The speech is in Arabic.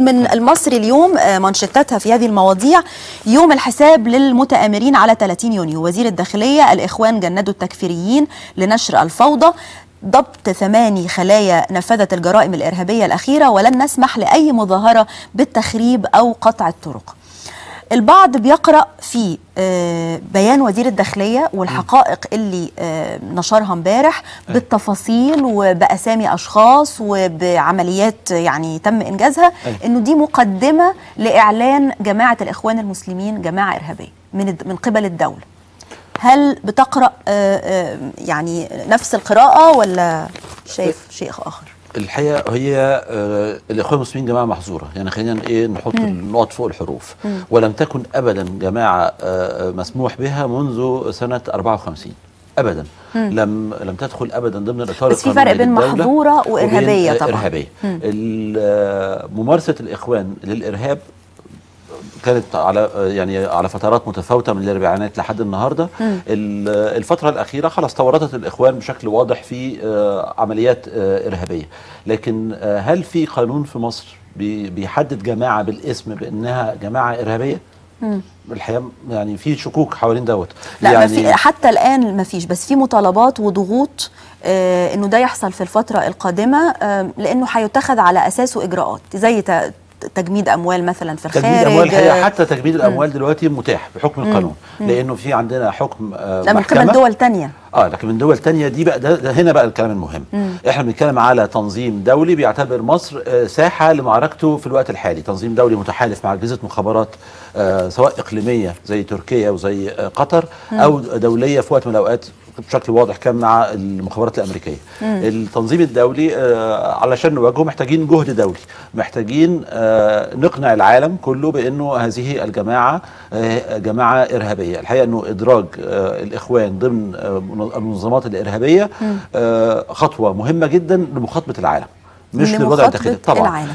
من المصري اليوم آه، منشطتها في هذه المواضيع. يوم الحساب للمتآمرين على 30 يونيو. وزير الداخلية الإخوان جندوا التكفيريين لنشر الفوضى. ضبط ثماني خلايا نفذت الجرائم الإرهابية الأخيرة ولن نسمح لأي مظاهرة بالتخريب أو قطع الطرق. البعض بيقرأ في آه، بيان وزير الداخلية والحقائق اللي آه، نشرها امبارح بالتفاصيل وبأسامي أشخاص وبعمليات يعني تم إنجازها. إنه دي مقدمة لإعلان جماعة الإخوان المسلمين جماعة إرهابية من من قبل الدولة هل بتقرأ آه، يعني نفس القراءة ولا شايف شيء آخر؟ الحقيقة هي آه، الإخوان المسلمين جماعة محظورة. يعني خلينا إيه نحط النقط فوق الحروف. ولم تكن ابدا جماعة آه، مسموح بها منذ سنة 54 ابدا. لم لم تدخل ابدا ضمن الإطار بس في فرق بين وإرهابية آه، طبعاً. إرهابية. آه، ممارسة الإخوان للإرهاب كانت على يعني على فترات متفاوتة من الأربعينات لحد النهارده. ال- الفترة الأخيرة خلاص تورطت الإخوان بشكل واضح في آه، عمليات آه، إرهابية. لكن آه، هل في قانون في مصر بي- بيحدد جماعة بالاسم بأنها جماعة إرهابية؟ الحقيقة يعني في شكوك حوالين دوت. لا يعني ما في حتى الآن ما فيش بس في مطالبات وضغوط آه إنه ده يحصل في الفترة القادمة آه لأنه هيتخذ على أساسه إجراءات زي تجميد أموال مثلا في الخارج؟ تجميد أموال الحقيقة حتى تجميد الأموال دلوقتي متاح بحكم القانون لأنه في عندنا حكم آه، لا من محكمة. قبل دول تانية. آه لكن من دول تانية دي بقى ده, ده هنا بقى الكلام المهم. إحنا بنتكلم على تنظيم دولي بيعتبر مصر آه، ساحة لمعركته في الوقت الحالي. تنظيم دولي متحالف مع أجهزة مخابرات آه، سواء إقليمية زي تركيا وزي آه، قطر أو دولية في وقت من الأوقات بشكل واضح كان مع المخابرات الأمريكية. التنظيم الدولي آه، علشان نواجهه محتاجين جهد دولي. محتاجين آه، نقنع العالم كله بأنه هذه الجماعة آه، جماعة إرهابية. الحقيقة أنه إدراج الإخوان ضمن المنظمات الإرهابية خطوة مهمة جدا لمخاطبة العالم مش للوضع الداخلي. طبعا. العالم.